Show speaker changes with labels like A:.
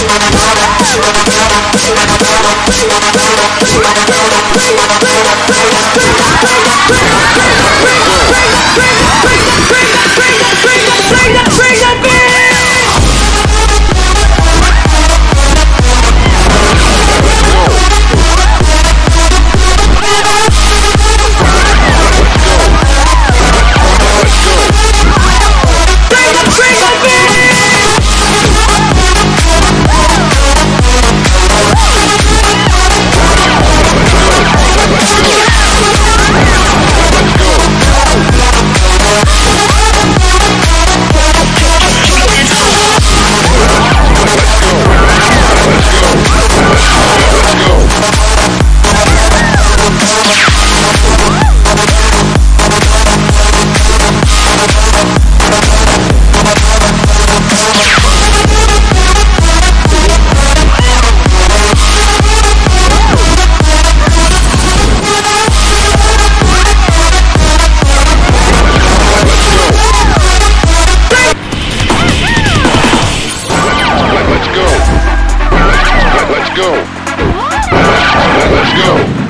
A: Bring it! go. Let's go.